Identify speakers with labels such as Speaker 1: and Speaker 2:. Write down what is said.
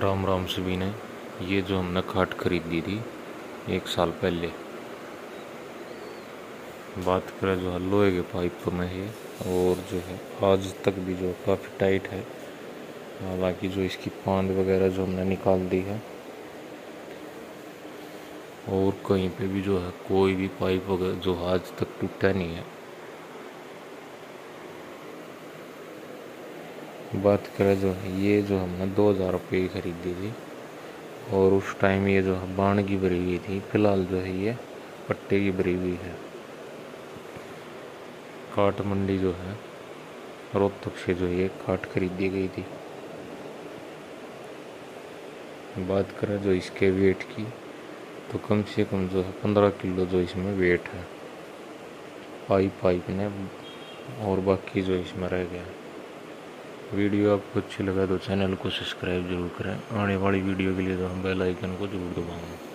Speaker 1: राम राम सभी ने ये जो हमने खाट खरीदी थी, एक साल पहले। बात करें जो है लोहे के पाइप में है, और जो है आज तक भी जो काफ़ी टाइट है। हालाँकि जो इसकी पांद वगैरह जो हमने निकाल दी है, और कहीं पे भी जो है कोई भी पाइप वगैरह जो आज तक टूटा नहीं है। बात करें जो ये जो हमने दो हज़ार रुपये की खरीदी थी और उस टाइम ये जो है बाण की भरी हुई थी, फ़िलहाल जो है ये पट्टे की भरी हुई है। काट मंडी जो है, रोहतक से जो ये काट खरीदी गई थी। बात करें जो इसके वेट की तो कम से कम जो है पंद्रह किलो जो इसमें वेट है। पाइप पाइप ने और बाकी जो इसमें रह गया। वीडियो आपको अच्छी लगा तो चैनल को सब्सक्राइब ज़रूर करें। आने वाली वीडियो के लिए तो हम बेल आइकन को ज़रूर दबाऊँगा